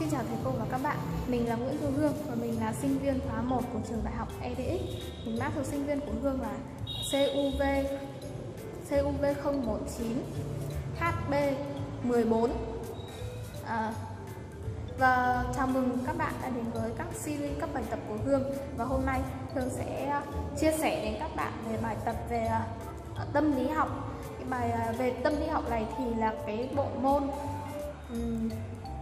Xin chào thầy cô và các bạn, mình là Nguyễn Thu Hương và mình là sinh viên khóa 1 của trường đại học EDX. Mình mã số sinh viên của Hương là CUV CUV 019 HB 14. À, và chào mừng các bạn đã đến với các series các bài tập của Hương và hôm nay Hương sẽ chia sẻ đến các bạn về bài tập về à, tâm lý học. Cái bài à, về tâm lý học này thì là cái bộ môn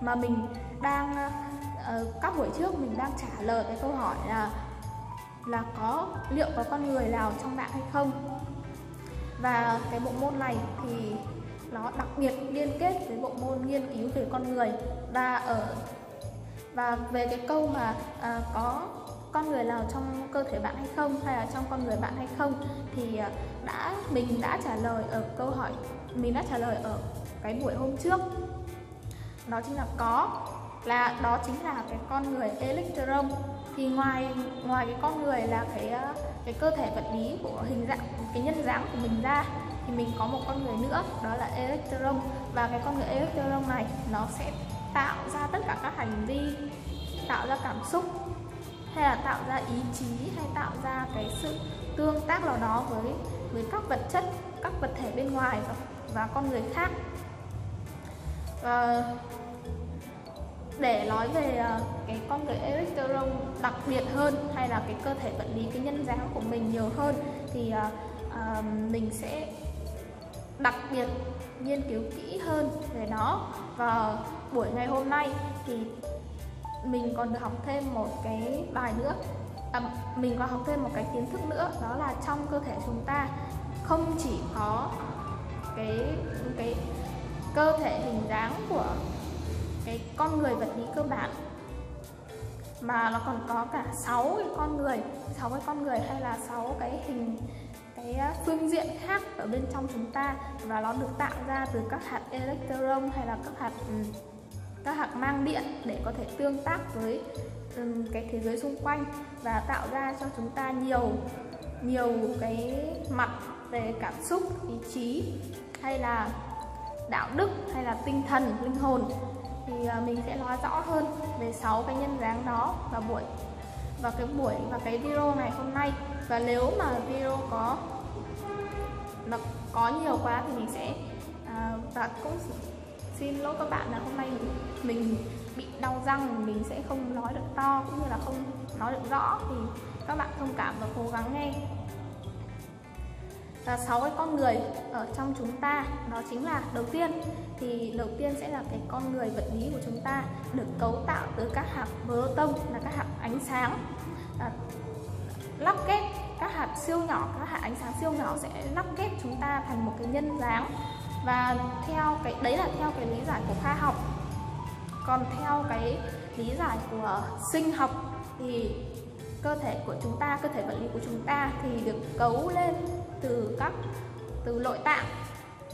mà mình đang uh, các buổi trước mình đang trả lời cái câu hỏi là là có liệu có con người nào trong bạn hay không? Và cái bộ môn này thì nó đặc biệt liên kết với bộ môn nghiên cứu về con người. Và ở và về cái câu mà à, có con người nào trong cơ thể bạn hay không hay là trong con người bạn hay không thì ờ, đã mình đã trả lời ở câu hỏi mình đã trả lời ở cái buổi hôm trước. Đó chính là có là đó chính là cái con người electron. Thì ngoài ngoài cái con người là cái ờ, cái cơ thể vật lý của hình dạng cái nhân dáng của mình ra thì mình có một con người nữa đó là electron. Và cái con người electron này nó sẽ tạo ra tất cả các hành vi tạo ra cảm xúc hay là tạo ra ý chí hay tạo ra cái sự tương tác nào đó với với các vật chất các vật thể bên ngoài và, và con người khác. Và để nói về ờ, cái con người electron đặc biệt hơn hay là cái cơ thể vật lý cái nhân dáng của mình nhiều hơn thì uh, mình sẽ đặc biệt nghiên cứu kỹ hơn về nó. Và buổi ngày hôm nay thì mình còn được học thêm một cái bài nữa à, mình còn học thêm một cái kiến thức nữa đó là trong cơ thể chúng ta không chỉ có cái cái cơ thể hình dáng của cái con người vật lý cơ bản. Mà nó còn có cả 6 cái con người 6 cái con người hay là 6 cái hình, cái ờ, phương diện khác ở bên trong chúng ta và nó được tạo ra từ các hạt electron hay là các hạt ừ, các hạt mang điện để có thể tương tác với ừ, cái thế giới xung quanh và tạo ra cho chúng ta nhiều nhiều cái mặt về cảm xúc, ý chí hay là đạo đức hay là tinh thần, linh hồn thì à, mình sẽ nói rõ hơn về 6 cái nhân dáng đó vào buổi và cái buổi và cái video này hôm nay. Và nếu mà video có nó có nhiều quá thì mình sẽ à, và cũng xin lỗi các bạn là hôm nay mình bị đau răng mình sẽ không nói được to cũng như là không nói được rõ thì các bạn thông cảm và cố gắng nghe. Và sáu cái con người ở trong chúng ta đó chính là đầu tiên thì đầu tiên sẽ là cái con người vật lý của chúng ta được cấu tạo từ các hạt proton là các hạt ánh sáng. À, lắp ghép các hạt siêu nhỏ các hạt ánh sáng siêu nhỏ sẽ lắp ghép chúng ta thành một cái nhân dáng. Và theo cái đấy là theo cái lý giải của khoa học. Còn theo cái lý giải của sinh học thì cơ thể của chúng ta cơ thể vật lý của chúng ta thì được cấu lên từ các từ nội tạng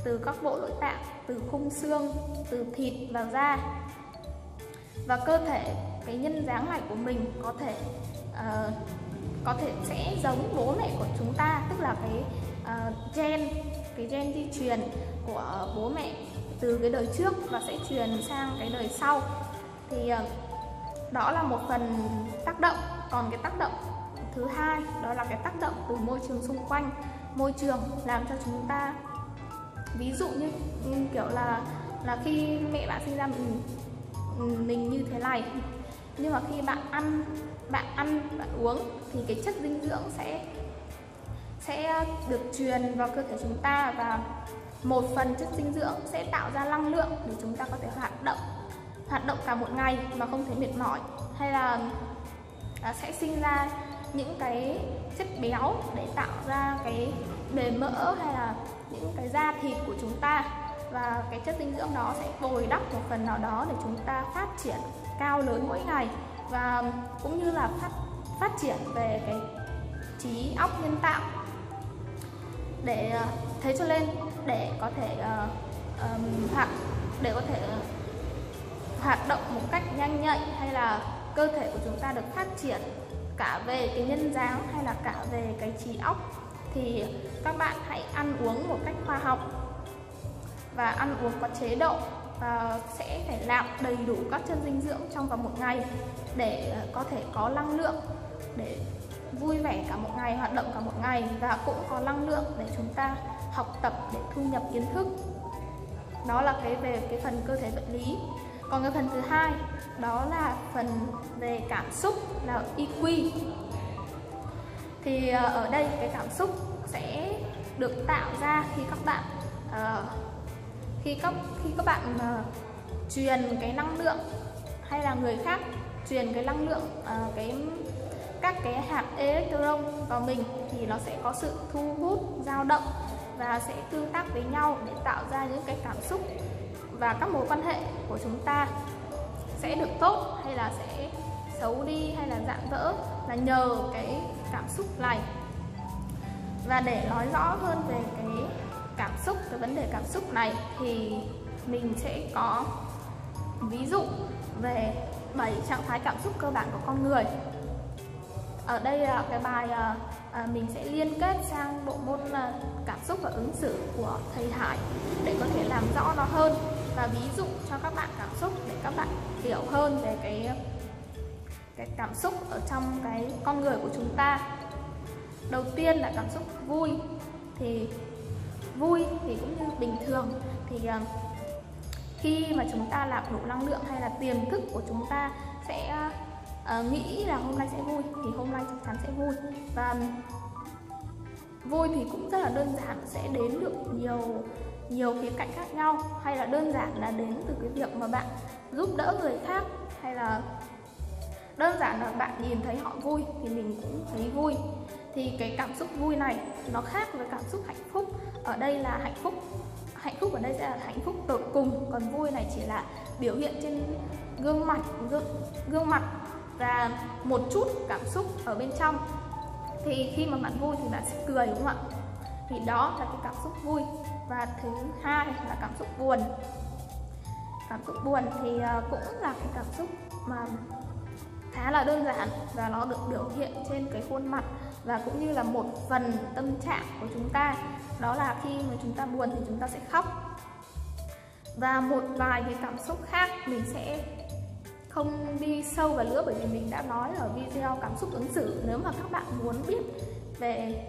từ các bộ nội tạng từ khung xương từ thịt và da. Và cơ thể cái nhân dáng này của mình có thể uh, có thể sẽ giống bố mẹ của chúng ta tức là cái uh, gen cái gen di truyền của bố mẹ từ cái đời trước và sẽ truyền sang cái đời sau. Thì uh, đó là một phần tác động. Còn cái tác động thứ hai đó là cái tác động từ môi trường xung quanh môi trường làm cho chúng ta ví dụ như, ừ, kiểu là là khi mẹ bạn sinh ra mình ừ, mình như thế này. Nhưng mà khi bạn ăn bạn ăn bạn uống thì cái chất dinh dưỡng sẽ sẽ được truyền vào cơ thể chúng ta và một phần chất dinh dưỡng sẽ tạo ra năng lượng để chúng ta có thể hoạt động hoạt động cả một ngày mà không thấy mệt mỏi. Hay là à, sẽ sinh ra những cái chất béo để tạo ra cái bề mỡ hay là cái da thịt của chúng ta. Và cái chất dinh dưỡng đó sẽ bồi đắp một phần nào đó để chúng ta phát triển cao lớn mỗi ngày. Và cũng như là phát phát triển về cái trí óc nhân tạo. Để ờ, thế cho nên để có thể uh, um, hoạt để có thể ờ, hoạt động một cách nhanh nhạy hay là cơ thể của chúng ta được phát triển cả về cái nhân dáng hay là cả về cái trí óc thì các bạn hãy ăn uống một cách khoa học và ăn uống có chế độ và sẽ phải nạp đầy đủ các chân dinh dưỡng trong vòng một ngày để ờ, có thể có năng lượng để vui vẻ cả một ngày, hoạt động cả một ngày và cũng có năng lượng để chúng ta học tập để thu nhập kiến thức. Đó là cái về cái phần cơ thể vật lý. Còn cái phần thứ hai, đó là phần về cảm xúc, là EQ thì ờ, ở đây cái cảm xúc sẽ được tạo ra khi các bạn uh, khi các khi các bạn uh, truyền cái năng lượng hay là người khác truyền cái năng lượng uh, cái các cái hạt electron vào mình thì nó sẽ có sự thu hút dao động và sẽ tương tác với nhau để tạo ra những cái cảm xúc và các mối quan hệ của chúng ta sẽ được tốt hay là sẽ xấu đi hay là dạng dỡ là nhờ cái cảm xúc này. Và để nói rõ hơn về cái cảm xúc cái vấn đề cảm xúc này thì mình sẽ có ví dụ về 7 trạng thái cảm xúc cơ bản của con người. Ở đây là cái bài à, mình sẽ liên kết sang bộ môn à, cảm xúc và ứng xử của thầy Hải để có thể làm rõ nó hơn. Và ví dụ cho các bạn cảm xúc để các bạn hiểu hơn về cái cái cảm xúc ở trong cái con người của chúng ta. Đầu tiên là cảm xúc vui thì vui thì cũng như bình thường. Thì uh, khi mà chúng ta nạp đủ năng lượng hay là tiềm thức của chúng ta sẽ uh, nghĩ là hôm nay sẽ vui thì hôm nay chắc chắn sẽ vui. Và vui thì cũng rất là đơn giản sẽ đến được nhiều nhiều khía cạnh khác nhau. Hay là đơn giản là đến từ cái việc mà bạn giúp đỡ người khác hay là đơn giản là bạn nhìn thấy họ vui thì mình cũng thấy vui. Thì cái cảm xúc vui này nó khác với cảm xúc hạnh phúc. Ở đây là hạnh phúc hạnh phúc ở đây sẽ là hạnh phúc tột cùng. Còn vui này chỉ là biểu hiện trên gương mặt gương, gương mặt và một chút cảm xúc ở bên trong. Thì khi mà bạn vui thì bạn sẽ cười đúng không ạ? Thì đó là cái cảm xúc vui. Và thứ hai là cảm xúc buồn. Cảm xúc buồn thì ờ, cũng là cái cảm xúc mà khá là đơn giản và nó được biểu hiện trên cái khuôn mặt và cũng như là một phần tâm trạng của chúng ta. Đó là khi mà chúng ta buồn thì chúng ta sẽ khóc. Và một vài cái cảm xúc khác mình sẽ không đi sâu vào nữa bởi vì mình đã nói ở video cảm xúc ứng xử. Nếu mà các bạn muốn biết về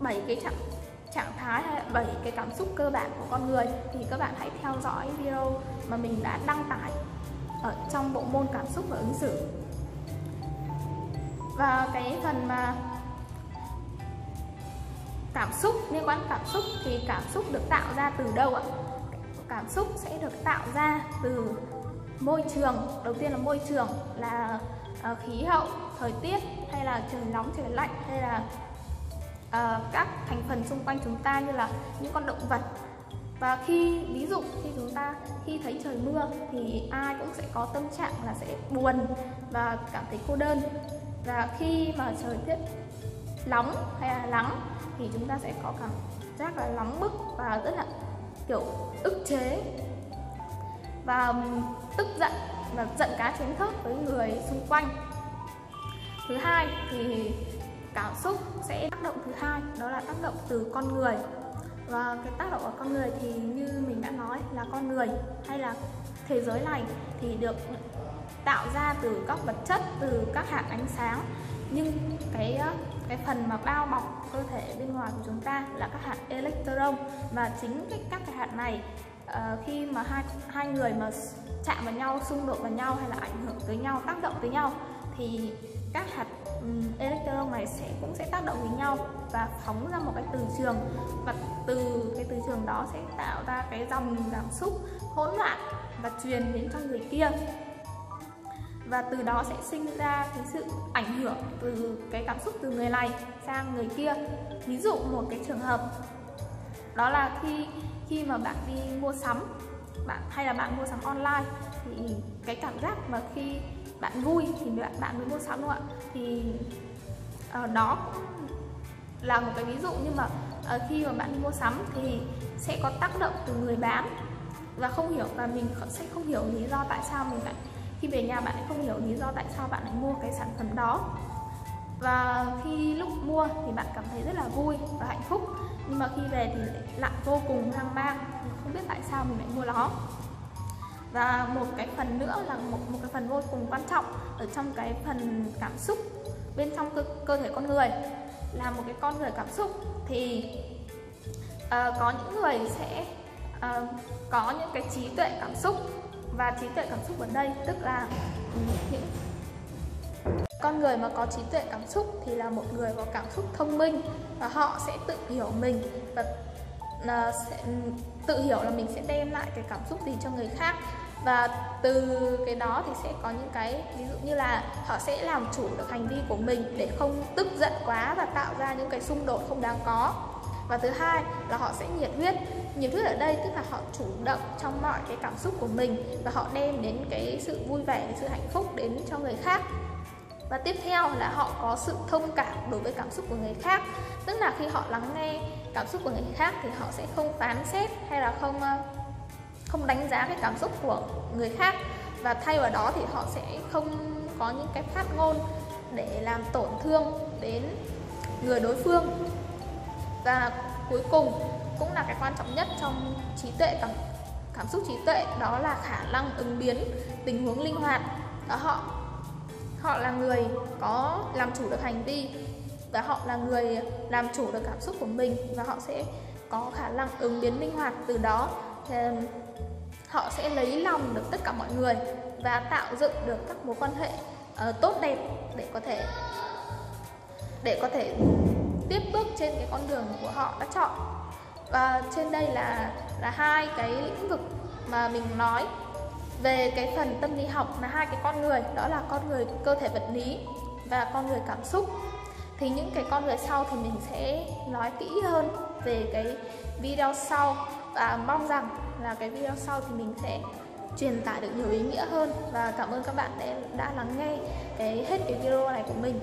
bảy cái trạng trạng thái hay bảy cái cảm xúc cơ bản của con người thì các bạn hãy theo dõi video mà mình đã đăng tải ở trong bộ môn cảm xúc và ứng xử và cái phần mà cảm xúc liên quan cảm xúc thì cảm xúc được tạo ra từ đâu ạ? Cảm xúc sẽ được tạo ra từ môi trường. Đầu tiên là môi trường là uh, khí hậu thời tiết hay là trời nóng trời lạnh hay là uh, các thành phần xung quanh chúng ta như là những con động vật. Và khi ví dụ khi chúng ta khi thấy trời mưa thì ai cũng sẽ có tâm trạng là sẽ buồn và cảm thấy cô đơn và khi mà thời tiết nóng hay là nắng thì chúng ta sẽ có cảm giác là nóng bức và rất là, kiểu, ức chế. Và tức giận và giận cá chém thớt với người xung quanh. Thứ hai thì cảm xúc sẽ tác động thứ hai, đó là tác động từ con người và cái tác động của con người thì như mình đã nói là con người hay là thế giới này thì được tạo ra từ các vật chất từ các hạt ánh sáng. Nhưng cái cái phần mà bao bọc cơ thể bên ngoài của chúng ta là các hạt electron. Và chính cái các cái hạt này uh, khi mà hai hai người mà chạm vào nhau xung đột vào nhau hay là ảnh hưởng tới nhau tác động tới nhau thì các hạt um, electron này sẽ nhau và phóng ra một cái từ trường. Và từ cái từ trường đó sẽ tạo ra cái dòng cảm xúc hỗn loạn và truyền đến cho người kia. Và từ đó sẽ sinh ra cái sự ảnh hưởng từ cái cảm xúc từ người này sang người kia. Ví dụ một cái trường hợp đó là khi khi mà bạn đi mua sắm bạn hay là bạn mua sắm online thì cái cảm giác mà khi bạn vui thì bạn bạn mới mua sắm đúng không ạ? Thì uh, đó là một cái ví dụ nhưng mà uh, khi mà bạn đi mua sắm thì sẽ có tác động từ người bán. Và không hiểu và mình sẽ không hiểu lý do tại sao mình lại khi về nhà bạn lại không hiểu lý do tại sao bạn lại mua cái sản phẩm đó. Và khi lúc mua thì bạn cảm thấy rất là vui và hạnh phúc nhưng mà khi về thì lại vô cùng hoang mang không biết tại sao mình lại mua nó. Và một cái phần nữa là một một cái phần vô cùng quan trọng ở trong cái phần cảm xúc bên trong cơ, cơ thể con người là một cái con người cảm xúc thì uh, có những người sẽ uh, có những cái trí tuệ cảm xúc và trí tuệ cảm xúc ở đây tức là ừ, những con người mà có trí tuệ cảm xúc thì là một người có cảm xúc thông minh và họ sẽ tự hiểu mình và uh, sẽ ừ, tự hiểu là mình sẽ đem lại cái cảm xúc gì cho người khác và từ cái đó thì sẽ có những cái, ví dụ như là họ sẽ làm chủ được hành vi của mình để không tức giận quá và tạo ra những cái xung đột không đáng có. Và thứ hai là họ sẽ nhiệt huyết. Nhiệt huyết ở đây tức là họ chủ động trong mọi cái cảm xúc của mình và họ đem đến cái sự vui vẻ cái sự hạnh phúc đến cho người khác. Và tiếp theo là họ có sự thông cảm đối với cảm xúc của người khác. Tức là khi họ lắng nghe cảm xúc của người khác thì họ sẽ không phán xét hay là không ờ, không đánh giá cái cảm xúc của người khác và thay vào đó thì họ sẽ không có những cái phát ngôn để làm tổn thương đến người đối phương. Và cuối cùng cũng là cái quan trọng nhất trong trí tuệ, cảm cảm xúc trí tuệ, đó là khả năng ứng biến tình huống linh hoạt. Đó, họ họ là người có làm chủ được hành vi và họ là người làm chủ được cảm xúc của mình và họ sẽ có khả năng ứng biến linh hoạt từ đó họ sẽ lấy lòng được tất cả mọi người và tạo dựng được các mối quan hệ uh, tốt đẹp để có thể để có thể tiếp bước trên cái con đường của họ đã chọn. Và trên đây là là hai cái lĩnh vực mà mình nói về cái phần tâm lý học là hai cái con người đó là con người cơ thể vật lý và con người cảm xúc. Thì những cái con người sau thì mình sẽ nói kỹ hơn về cái video sau và mong rằng là cái video sau thì mình sẽ truyền tải được nhiều ý nghĩa hơn. Và cảm ơn các bạn đã, đã lắng nghe cái hết cái video này của mình.